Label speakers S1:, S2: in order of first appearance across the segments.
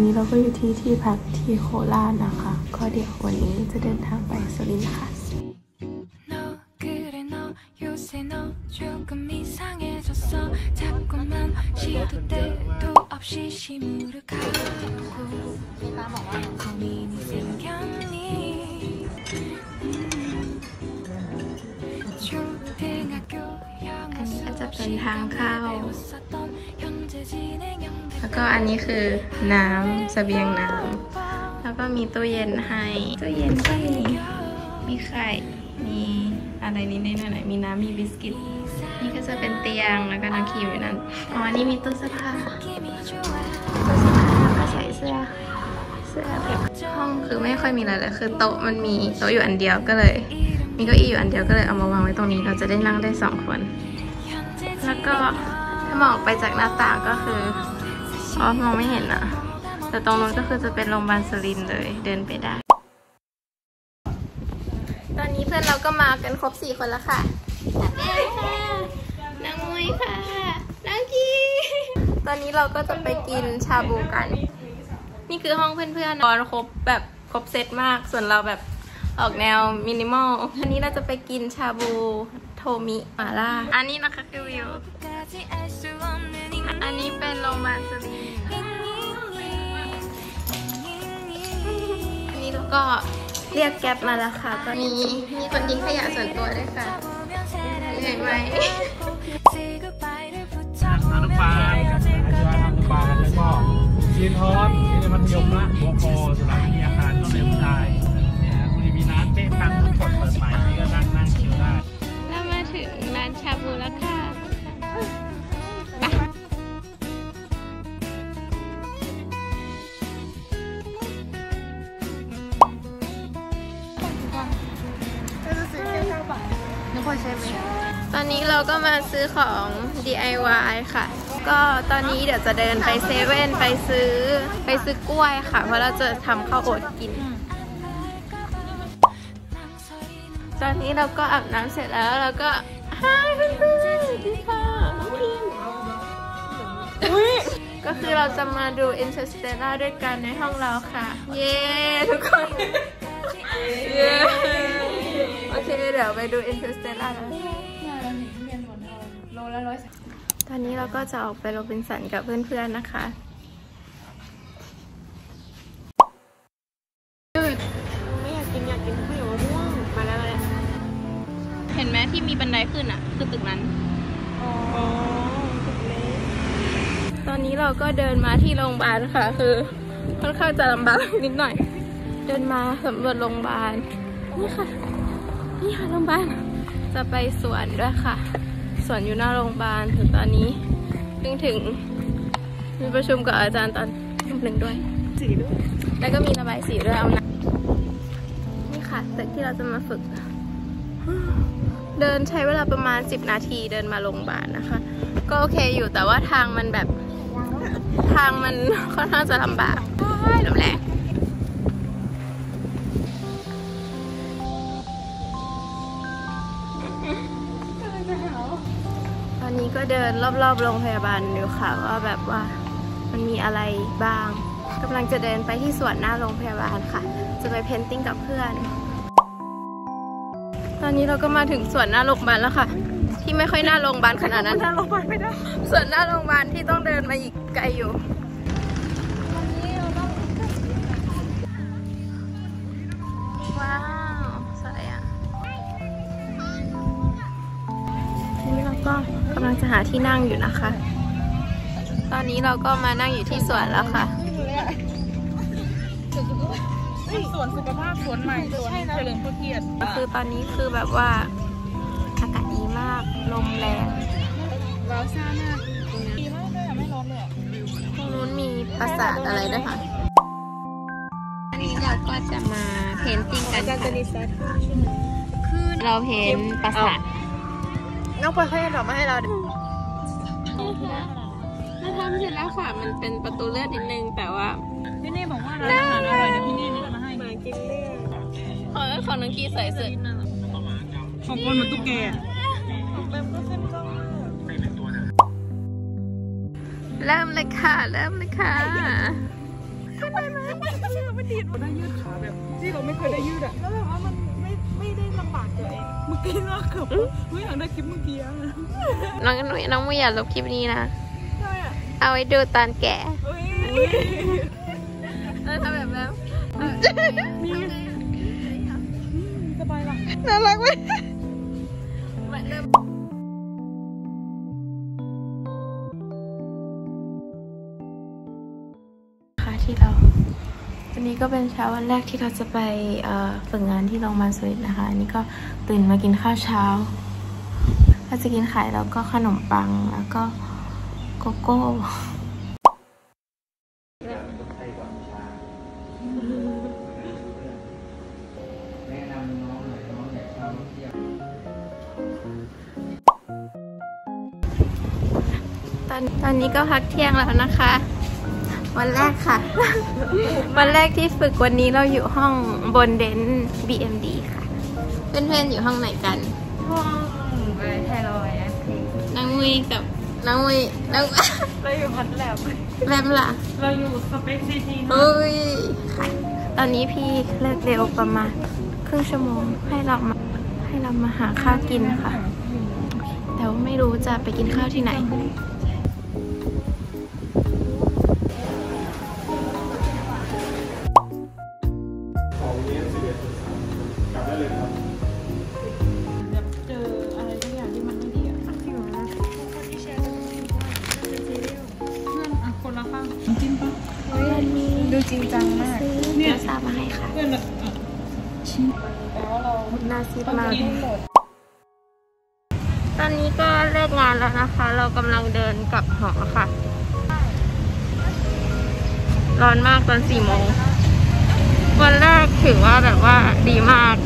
S1: นี้เราก็อยู่ที่ที่พักที่โคราชนะคะ ก็เดี๋ยววันนี้จะเดินทางไปสุรินทร์ค่ะอันนี้ก็จะเป็นทางเข้า แล้วก็อันนี้คือน้ำสเสบียงน้ำแล้วก็มีตู้เย็นให้ ตู้เย็นก็มี มีไข่ มีอะไรนิดๆหน่อยๆมีน้ำมีบิสกิต นี่ก็จะเป็นเตียงแล้วก็น้ำครีมอยู่นั่น อ๋อ นี่มีตู้เสื้อผ้าตู้เสื้อผ้าก็ใส่เสื้อ เสื้อแบบห้องคือไม่ค่อยมีอะไรเลยคือโต๊ะมันมีโต๊ะอยู่อันเดียวก็เลย มีเก้าอี้อยู่อันเดียวก็เลยเอามาวางไว้ตรงนี้เราจะได้นั่งได้สองคน แล้วก็ถ้ามองไปจากหน้าต่างก็คือ อ๋อมองไม่เห็นนะแต่ตรงนู้นก็คือจะเป็นโรงพยาบาลสลินเลยเดินไปได้ ตอนนี้เพื่อนเราก็มากันครบสี่คนแล้วค่ะแม่ค่ะนางมวยค่ะนางกีตอนนี้เราก็จะไปกินชาบูกัน นี่คือห้องเพื่อนๆนอนครบแบบครบเซตมาก ส่วนเราแบบออกแนวมินิมอลอันนี้เราจะไปกินชาบูโทมิมาล่า อันนี้นะคะคือวิว อันนี้เป็นโรงพยาบาลสลี ก็เรียกแก๊ปมาแล้วค่ะตอนนี้มีคนทิ้งขยะส่วนตัวด้วยค่ะเหนื่อยไหม
S2: อนุบาลอาชีวะอนุบาลแล้วก็ยีนทอสนี่มัธยมละมคสุราษฎร์มีอาคารก็เรียนผู้ชายเนี่ยคุณมีร้านเป๊ะปังทุกคนเปิดใหม่นี่ก็
S1: เราก็มาซื้อของ DIY ค่ะ ก็ตอนนี้เดี๋ยวจะเดินไปเซเว่นไปซื้อไปซื้อกล้วยค่ะ เพราะเราจะทำข้าวโอ๊ตกิน ตอนนี้เราก็อาบน้ำเสร็จแล้วเราก็ฮายเพื่อนๆสวัสดีค่ะน้องพิมก็คือเราจะมาดู Interstellar ด้วยกันในห้องเราค่ะ เย้ทุกคน เย้ โอเค เดี๋ยวไปดู Interstellar แล้ว ตอนนี้เราก็จะออกไปโรบินสันกับเพื่อนๆนะคะไม่อยากกินอยากกินข้าวเหนียวมะม่วงมาแล้วเลยเห็นไหมที่มีบันไดขึ้นอะ คือตึกนั้นอ๋อตึกเล็กตอนนี้เราก็เดินมาที่โรงพยาบาลค่ะ คือค่อนข้างจะลำบากนิดหน่อย เดินมาสำรวจโรงพยาบาลนี่ค่ะนี่ค่ะโรงพยาบาลจะไปสวนด้วยค่ะ สวนอยู่หน้าโรงพยาบาลถึงตอนนี้เพิ่งถึง มีประชุมกับอาจารย์ตอนทุ่มหนึ่งด้วย สีด้วย แล้วก็มีระบายสีด้วยเอานะนี่ค่ะตึกที่เราจะมาฝึก เดินใช้เวลาประมาณ 10 นาทีเดินมาโรงพยาบาลนะคะ ก็โอเคอยู่แต่ว่าทางมันแบบ ทางมันค่อนข้างจะลำบากลำแรง เดินรอบๆโรงพยาบาลอยู่ค่ะว่าแบบว่ามันมีอะไรบ้างกำลังจะเดินไปที่สวนหน้าโรงพยาบาลค่ะ จะไปเพนติ้งกับเพื่อน ตอนนี้เราก็มาถึงสวนหน้าโรงพยาบาลแล้วค่ะ ที่ไม่ค่อยหน้าโรงพยาบาลขนาดนั้นหน้าโรงพยาบาลไม่ได้สวนหน้าโรงพยาบาลที่ต้องเดินมาอีกไกลอยู่ว้าวสวยอะทีนี้เราก็ กำลังจะหาที่นั่งอยู่นะคะ ตอนนี้เราก็มานั่งอยู่ที่สวนแล้วค่ะ
S3: สวนสุขภาพสวนใหม่สวนเฉลิมพระเกียรติ
S1: คือตอนนี้คือแบบว่าอากาศดีมาก ลมแรง
S3: ว้าวซ่ามากดีมากเลยอะไม่ร้อนเลยอะ
S1: ตรงนู้นมีปราสาทอะไรด้วยค่ะอันนี้เราก็จะมาเพนติ้งกันค่ะเราเพนปราสาท
S3: น้องปอยเขาจะดอกมาให้เรา
S1: เราทำเสร็จแล้วค่ะ มันเป็นประตูเลือดนิดนึง แต่ว่า
S3: พี่เน่บอกว่าร้านอาหารอร่อยเดี๋ยวพี่เน่นี่จะมาให้
S1: มากินเลือดของของน้องกีใส่เสื้อ
S3: ของคนเหมือนตุ๊กแกอะ
S1: เริ่มเลยค่ะ เริ่มเลยค่ะ
S3: ขึ้นได้ไหมมันดีดมันได้ยืดขาแบบที่เราไม่เคยได้ยืดอะแล้วแบบว่ามัน ไม่ไม่ได้ลำบากตัวเองเมื่อกี้เราเกือบเฮ้ยอยากได้คลิปเมื่อกี้อะ
S1: น้องหนุ่ยน้องมุยอย่าลบคลิปนี้นะ
S3: ใช่อะ
S1: เอาไว้ดูตอนแก่
S3: เฮ้ย
S1: เออทำแบบนั้น
S3: มีสบายหลัง
S1: น่ารักไหมค่ะที่เรา วันนี้ก็เป็นเช้าวันแรกที่เราจะไปฝึกงานที่โรงพยาบาลสวิตนะคะอันนี้ก็ตื่นมากินข้าวเช้าเราจะกินไข่แล้วก็ขนมปังแล้วก็โกโก้ตอนตอนนี้ก็พักเที่ยงแล้วนะคะ วันแรกค่ะ วันแรกที่ฝึกวันนี้เราอยู่ห้องบนเดน BMD ค่ะ เพื่อนๆอยู่ห้องไหนกัน
S3: ห้องไทรอยด์
S1: น้องมุยกับน้องมุยน้อง
S3: เราอยู่พัดแลบ
S1: แบมล่ะ
S3: เราอยู่สเปคซีที
S1: เฮ้ยค่ะ ตอนนี้พี่เลิกเร็วประมาณครึ่งชั่วโมงให้เรามาให้เรามาหาข้าวกินค่ะ แต่ว่าไม่รู้จะไปกินข้าวที่ไหน
S3: จริงจังมาก
S1: เนี่ยทราบมาให้ค่ะ
S3: เพื่อนอะอะแต่ว่าเรา
S1: น่าซิด
S3: ต้อง
S1: มาก
S3: กินหมด
S1: ตอนนี้ก็เลิกงานแล้วนะคะ เรากำลังเดินกลับหอค่ะ ร้อนมากตอนสี่โมง วันแรกถือว่าแบบว่าดีมาก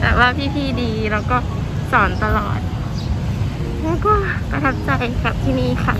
S1: แต่ว่าพี่ๆดีแล้วก็สอนตลอด แล้วก็ประทับใจกับที่นี่ค่ะ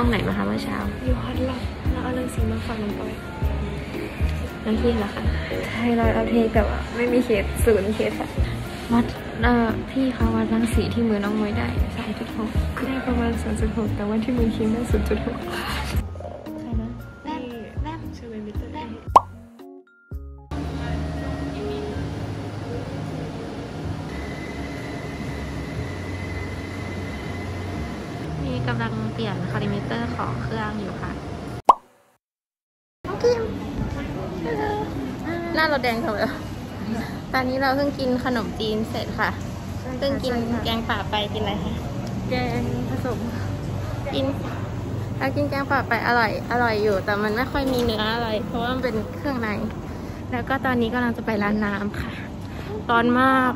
S1: ห้องไหนมาคะเมื่อเช้า
S3: อยู่ฮอตลับแล้วเอาเรื่องสีมาฝากน้องปอย
S1: น้องพี่เหรอคะ
S3: ไทรอยด์เอาเทแต่ว่าไม่มีเคสศูนย์เคสอะ
S1: วัดเอ่อพี่เขาวัดรังสีที่มือน้องมวยได้สามจุดหก
S3: ได้ประมาณ3.6แต่ว่าที่มือคิงได้0.6
S1: ใครนะแรมแรม
S3: ชื่อเป็นมิเตอร์
S1: กำลังเปลี่ยน collimator ของเครื่องอยู่ค่ะน้องกิมหน้าเราแดงทำไมวะตอนนี้เราเพิ่งกินขนมจีนเสร็จค่ะ เพิ่งกินแกงป่าไปกินอะไรคะ
S3: แกงผสม
S1: กินเรากินแกงป่าไปอร่อยอร่อยอยู่ แต่มันไม่ค่อยมีเนื้ออะไร เพราะว่ามันเป็นเครื่องใน แล้วก็ตอนนี้กำลังจะไปร้านน้ำค่ะ ร้อนมาก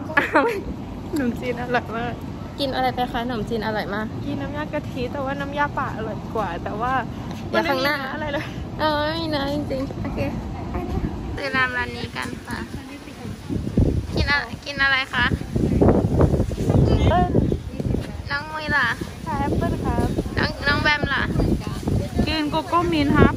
S3: ขนมจีนอร่อยมาก
S1: กินอะไรไปคะขนมจีนอร่อยมาก
S3: กินน้ำยากะทิแต่ว่าน้ำยาป่าอร่อยกว่า แต่ว่า
S1: เดี๋ยวข้างหน้า
S3: อะไรเลย
S1: เออไม่มีเนื้อจริงๆโอเคซื้อน้ำร้านนี้กันค่ะ กินอะไรกินอะไรคะน้องมุยล่ะ
S3: แอปเปิ้ลครับ
S1: น้องน้องแบมล่ะ
S3: กินโกโก้มินครับ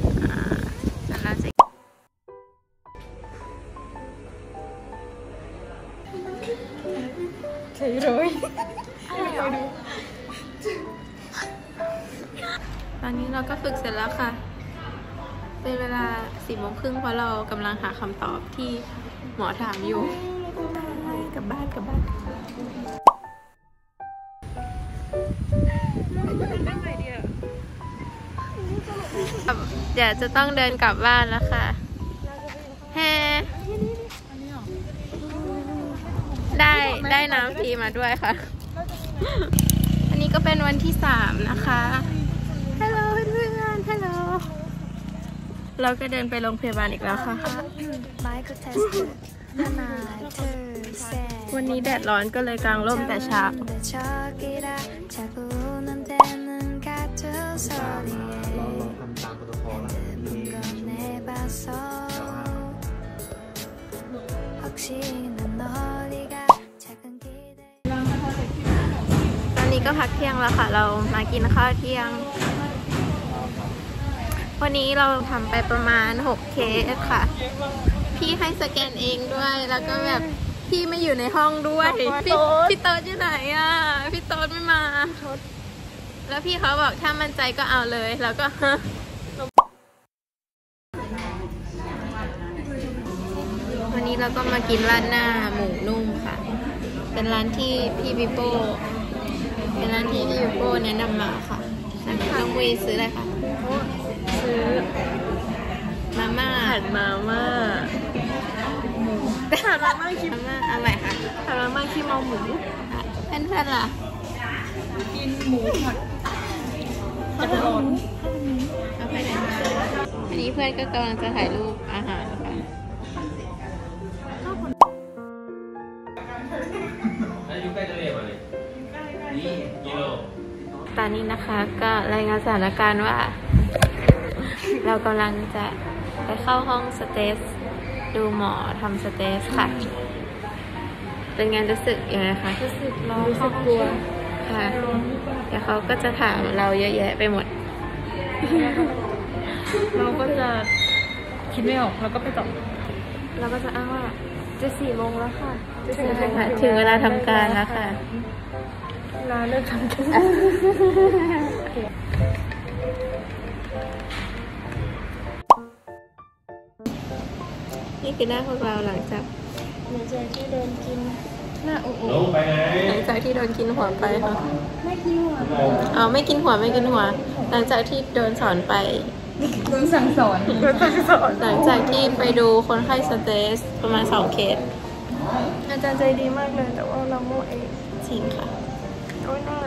S1: ตอนนี้เราก็ฝึกเสร็จแล้วค่ะ เป็นเวลาสี่โมงครึ่งเพราะเรากำลังหาคำตอบที่หมอถามอยู่กลับบ้านกลับบ้านเดี๋ยวจะต้องเดินกลับบ้านแล้วค่ะแฮได้ได้น้ำฟรีมาด้วยค่ะ อันนี้ก็เป็นวันที่สามนะคะฮัลโหลเพื่อนๆฮัลโหล เราก็เดินไปโรงพยาบาลอีกแล้วค่ะ วันนี้แดดร้อนก็เลยกางร่มแต่เช้า
S2: ตอ
S1: นนี้ก็พักเที่ยงแล้วค่ะ เรามากินข้าวเที่ยง วันนี้เราทำไปประมาณ 6 เคสค่ะ พี่ให้สแกนเองด้วย แล้วก็แบบพี่ไม่อยู่ในห้องด้วย พี่พี่โต๊ดอยู่ไหนอะ พี่โต๊ดไม่มา แล้วพี่เขาบอกถ้ามั่นใจก็เอาเลย แล้วก็วันนี้เราก็มากินร้านหน้าหมูนุ่มค่ะ เป็นร้านที่พี่บิโป้ เป็นร้านที่พี่บิโป้แนะนำมาค่ะ น้องวีซื้ออะไรคะ
S3: ซื้อ
S1: มาม่า
S3: ผัดมาม่าผัดมาม่าคิม
S1: มาม่าเอาใหม่ค่ะ
S3: ผัดมาม่าคิมเอาหมู
S1: เพื่อนๆล่ะ
S3: กินหมูผัดผัดร้อน
S1: เอาไปไหนมาอันนี้เพื่อนก็กำลังจะถ่ายรูปอาหารค่ะ
S2: อยู่ใกล้ทะเลมาเลยนี่กิโล
S1: ตอนนี้นะคะก็รายงานสถานการณ์ว่า เรากำลังจะไปเข้าห้องสเตสดูหมอทำสเตสค่ะ เป็นไงรู้สึกยังไงคะรู้สึกร้อนรู้สึกกลัวค่ะเดี๋ยวเขาก็จะถามเราเยอะแยะไปหมด
S3: เราก็จะคิดไม่ออกเราก็ไปตอบ
S1: เราก็จะอ้างว่าจะสี่โมงแล้วค่ะจะสี่โมงค่ะถึงเวลาทำการแล้วค่ะ
S3: เวลาเลิกทำกัน
S1: นี่คือหน้าพวกเราหลังจาก
S3: หลังจากที่โดนกินหน้าโอ้โห
S2: ลงไปไหน
S1: หลังจากที่โดนกินหัวไปค่ะ
S3: ไม่คิดหัว
S1: อ๋อไม่กินหัวไม่กินหัว หลังจากที่โดนสอนไป
S3: โดนสั่งสอนโดนสั่งสอน
S1: หลังจากที่ไปดูคนไข้สเตสประมาณสองเคส
S3: อาจารย์ใจดีมากเลยแต่ว่าเราโม่เอง
S1: จริงค่ะ
S3: โอ้ยน่า